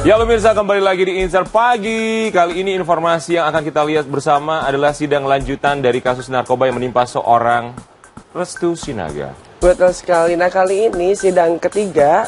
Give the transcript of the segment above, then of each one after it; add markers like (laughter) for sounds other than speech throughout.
Ya pemirsa kembali lagi di Insert Pagi. Kali ini informasi yang akan kita lihat bersama adalah sidang lanjutan dari kasus narkoba yang menimpa seorang Restu Sinaga. Betul sekali. Nah kali ini sidang ketiga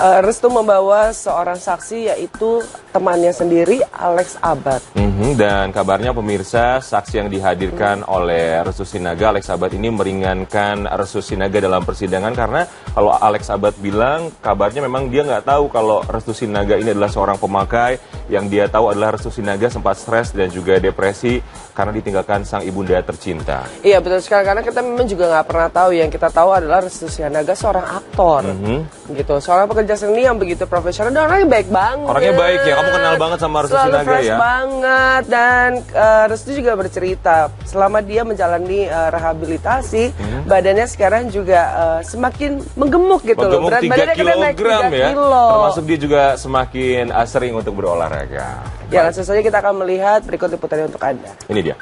uh, Restu membawa seorang saksi yaitu temannya sendiri Alex Abad. Mhm, dan kabarnya pemirsa saksi yang dihadirkan oleh Restu Sinaga Alex Abad ini meringankan Restu Sinaga dalam persidangan karena kalau Alex Abad bilang kabarnya memang dia nggak tahu kalau Restu Sinaga ini adalah seorang pemakai yang dia tahu adalah Restu Sinaga sempat stres dan juga depresi karena ditinggalkan sang ibunda tercinta. Iya betul sekali karena kita memang juga nggak pernah tahu yang kita tahu adalah Restu Sinaga seorang aktor, Mhm. gitu, seorang pekerja seni yang begitu profesional dan orangnya baik banget. Orangnya baik ya, kamu kenal banget sama Restu Selalu Sinaga fresh ya? banget dan uh, Restu juga bercerita selama dia menjalani uh, rehabilitasi badannya sekarang juga uh, semakin menggemuk gitu loh. Menggemuk Berat 3 badannya kena naik kilogram 3 ya. kilo. Termasuk dia juga semakin uh, sering untuk berolahraga. Ya langsung saja kita akan melihat berikut liputannya untuk Anda. Ini dia.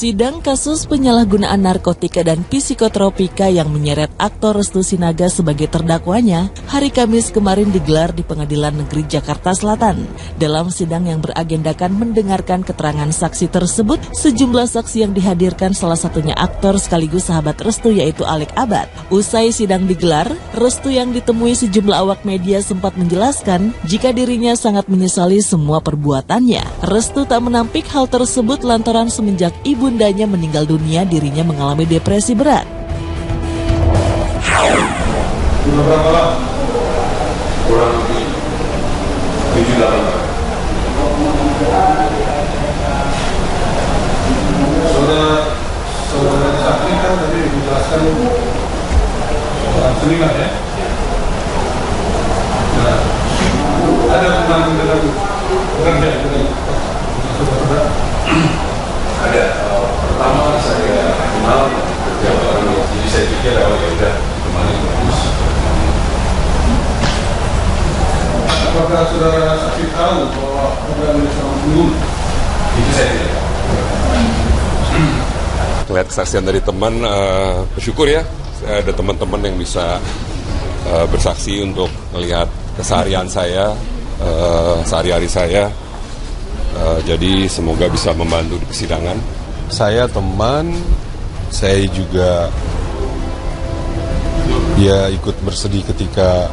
Sidang kasus penyalahgunaan narkotika dan psikotropika yang menyeret aktor Restu Sinaga sebagai terdakwanya hari Kamis kemarin digelar di Pengadilan Negeri Jakarta Selatan. Dalam sidang yang beragendakan mendengarkan keterangan saksi tersebut, sejumlah saksi yang dihadirkan salah satunya aktor sekaligus sahabat Restu yaitu Alek Abad. Usai sidang digelar, Restu yang ditemui sejumlah awak media sempat menjelaskan jika dirinya sangat menyesali semua perbuatannya. Restu tak menampik hal tersebut lantaran semenjak ibundanya meninggal dunia dirinya mengalami depresi berat. Berapa lama? Kurang lebih tujuh delapan tahun. Saudara saudara saksi kan tadi dijelaskan orang selingan ya. Ada dengan saudara. Ada. Oh, Pertama saya kenal kerja bareng, jadi saya pikir oh ya udah kemarin bagus. Apakah saudara saksi tahu bahwa ada seorang pembunuh? Itu saya tidak tahu. Lihat kesaksian dari teman, eh, bersyukur ya ada teman-teman yang bisa eh, bersaksi untuk melihat keseharian saya, eh, sehari-hari saya. Eh, jadi semoga bisa membantu di persidangan. saya teman, saya juga ya ikut bersedih ketika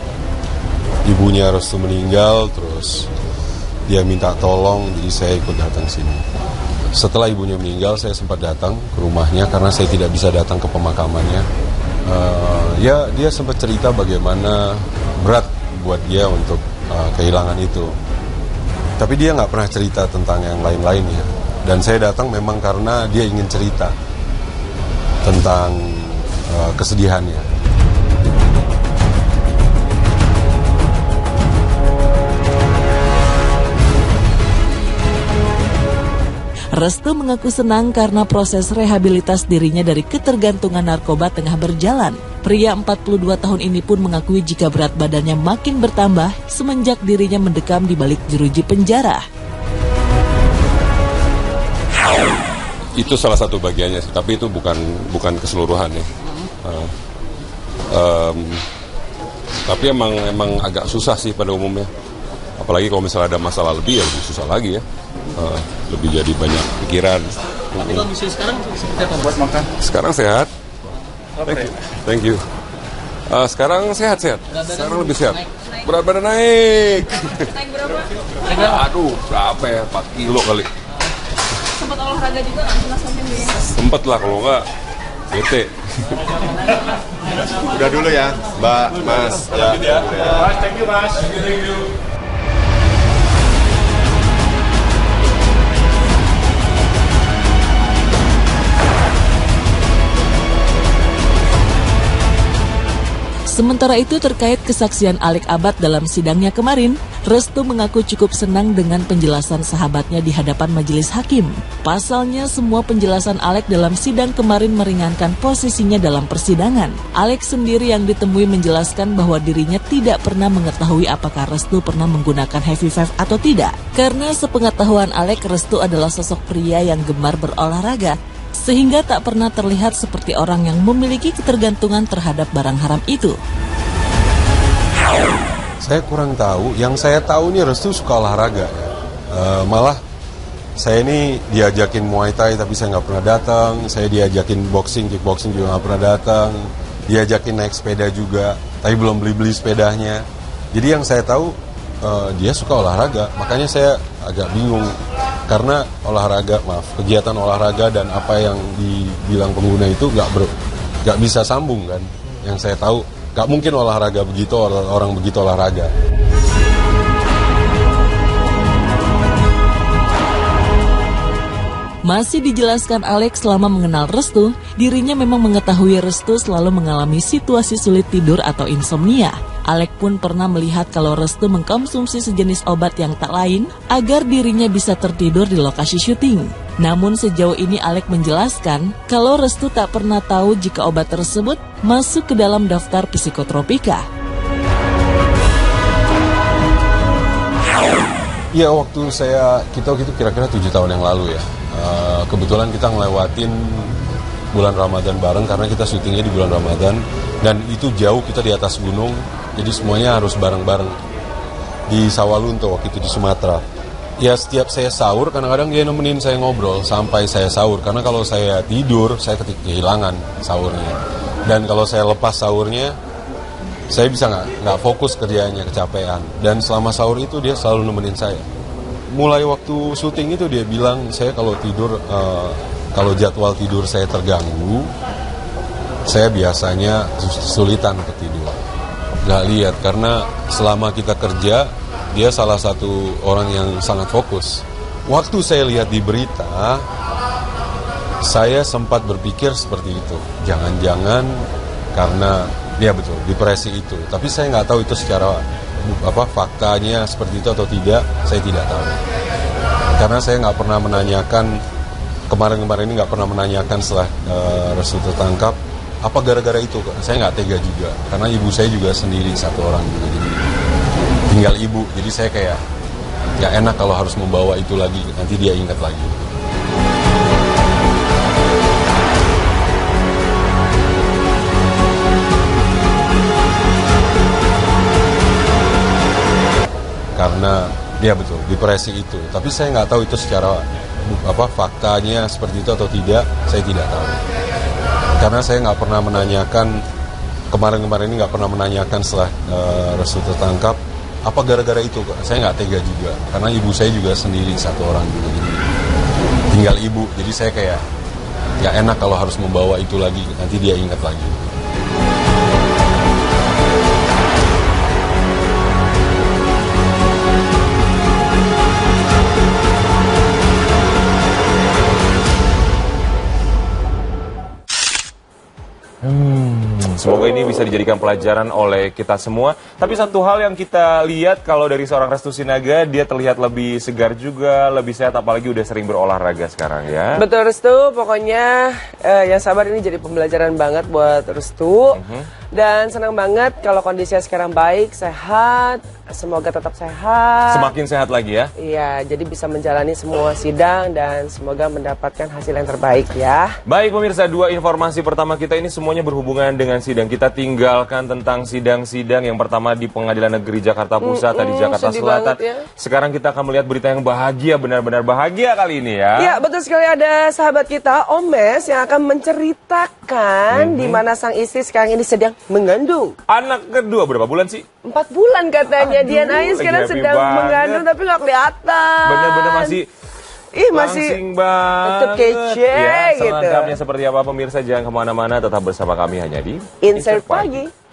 ibunya Restu meninggal, terus dia minta tolong, jadi saya ikut datang sini. Setelah ibunya meninggal, saya sempat datang ke rumahnya karena saya tidak bisa datang ke pemakamannya. Eh, ya, dia sempat cerita bagaimana berat buat dia untuk eh, kehilangan itu. Tapi dia nggak pernah cerita tentang yang lain-lainnya. Dan saya datang memang karena dia ingin cerita tentang eh, kesedihannya. Restu mengaku senang karena proses rehabilitas dirinya dari ketergantungan narkoba tengah berjalan. Pria 42 tahun ini pun mengakui jika berat badannya makin bertambah semenjak dirinya mendekam di balik jeruji penjara. Itu salah satu bagiannya sih, tapi itu bukan bukan keseluruhan ya. Eh, em, tapi emang emang agak susah sih pada umumnya. Apalagi kalau misalnya ada masalah lebih ya lebih susah lagi ya. Eh, lebih jadi banyak pikiran. Tapi kondisi sekarang seperti apa buat makan? Sekarang sehat. Thank you. Thank you. Eh, sekarang sehat sehat. Sekarang lebih sehat. Berat badan naik. Naik berapa? (laughs) Aduh, berapa ya? 4 kilo kali. Sempat olahraga juga nggak mas? Sempet lah kalau enggak bete. Udah dulu ya, Mbak, Mas. Ya. Sementara itu terkait kesaksian Alek Abad dalam sidangnya kemarin, Restu mengaku cukup senang dengan penjelasan sahabatnya di hadapan majelis hakim. Pasalnya, semua penjelasan Alex dalam sidang kemarin meringankan posisinya dalam persidangan. Alex sendiri yang ditemui menjelaskan bahwa dirinya tidak pernah mengetahui apakah Restu pernah menggunakan heavy five atau tidak. Karena sepengetahuan Alex, Restu adalah sosok pria yang gemar berolahraga sehingga tak pernah terlihat seperti orang yang memiliki ketergantungan terhadap barang haram itu. Saya kurang tahu. Yang saya tahu nih Restu suka olahraga ya. E, malah saya ini diajakin Muay Thai tapi saya nggak pernah datang. Saya diajakin boxing, kickboxing juga nggak pernah datang. Diajakin naik sepeda juga, tapi belum beli-beli sepedanya. Jadi yang saya tahu e, dia suka olahraga. Makanya saya agak bingung karena olahraga, maaf, kegiatan olahraga dan apa yang dibilang pengguna itu nggak nggak bisa sambung kan. Yang saya tahu Gak mungkin olahraga begitu, orang begitu olahraga. Masih dijelaskan Alex selama mengenal Restu, dirinya memang mengetahui Restu selalu mengalami situasi sulit tidur atau insomnia. Alex pun pernah melihat kalau Restu mengkonsumsi sejenis obat yang tak lain agar dirinya bisa tertidur di lokasi syuting. Namun sejauh ini Alek menjelaskan kalau Restu tak pernah tahu jika obat tersebut masuk ke dalam daftar psikotropika. Iya waktu saya kita itu kira-kira tujuh tahun yang lalu ya. Uh, kebetulan kita ngelewatin bulan Ramadan bareng karena kita syutingnya di bulan Ramadan dan itu jauh kita di atas gunung jadi semuanya harus bareng-bareng. Di Sawalunto waktu itu di Sumatera. Ya setiap saya sahur kadang-kadang dia nemenin saya ngobrol sampai saya sahur. Karena kalau saya tidur saya ketik kehilangan sahurnya. Dan kalau saya lepas sahurnya saya bisa nggak nggak fokus kerjanya kecapean. Dan selama sahur itu dia selalu nemenin saya. Mulai waktu syuting itu dia bilang saya kalau tidur uh, kalau jadwal tidur saya terganggu saya biasanya kesulitan untuk tidur nggak lihat karena selama kita kerja dia salah satu orang yang sangat fokus. Waktu saya lihat di berita, saya sempat berpikir seperti itu. Jangan-jangan karena ya betul depresi itu. Tapi saya nggak tahu itu secara apa faktanya seperti itu atau tidak. Saya tidak tahu. Karena saya nggak pernah menanyakan kemarin-kemarin ini nggak pernah menanyakan setelah uh, Restu tertangkap apa gara-gara itu saya nggak tega juga karena ibu saya juga sendiri satu orang juga. Jadi tinggal ibu. Jadi saya kayak nggak enak kalau harus membawa itu lagi. Nanti dia ingat lagi. Karena ya betul depresi itu. Tapi saya nggak tahu itu secara apa faktanya seperti itu atau tidak saya tidak tahu karena saya nggak pernah menanyakan kemarin-kemarin ini nggak pernah menanyakan setelah uh, Restu tertangkap apa gara-gara itu saya nggak tega juga karena ibu saya juga sendiri satu orang juga jadi tinggal ibu jadi saya kayak nggak enak kalau harus membawa itu lagi nanti dia ingat lagi Semoga ini bisa dijadikan pelajaran oleh kita semua. Tapi satu hal yang kita lihat kalau dari seorang Restu Sinaga, dia terlihat lebih segar juga, lebih sehat, apalagi udah sering berolahraga sekarang ya. Betul Restu, pokoknya eh, yang sabar ini jadi pembelajaran banget buat Restu. Uh mhm. Dan senang banget kalau kondisinya sekarang baik, sehat, semoga tetap sehat. Semakin sehat lagi ya? Iya, jadi bisa menjalani semua sidang dan semoga mendapatkan hasil yang terbaik ya. Baik pemirsa, dua informasi pertama kita ini semuanya berhubungan dengan sidang. Kita tinggalkan tentang sidang-sidang yang pertama di Pengadilan Negeri Jakarta Pusat, mm, tadi Jakarta Selatan. ya. Sekarang kita akan melihat berita yang bahagia, benar-benar bahagia kali ini ya. Iya, betul sekali ada sahabat kita, Omes, yang akan menceritakan mm -hmm. di mana sang istri sekarang ini sedang mengandung. Anak kedua berapa bulan sih? Empat bulan katanya. Aduh, Dian Ayu sekarang sedang banget. mengandung tapi nggak kelihatan. Bener-bener masih Ih masih tetap kece ya, gitu. Selengkapnya seperti apa pemirsa jangan ke mana-mana tetap bersama kami hanya di Insert, Insert Pagi. Pagi.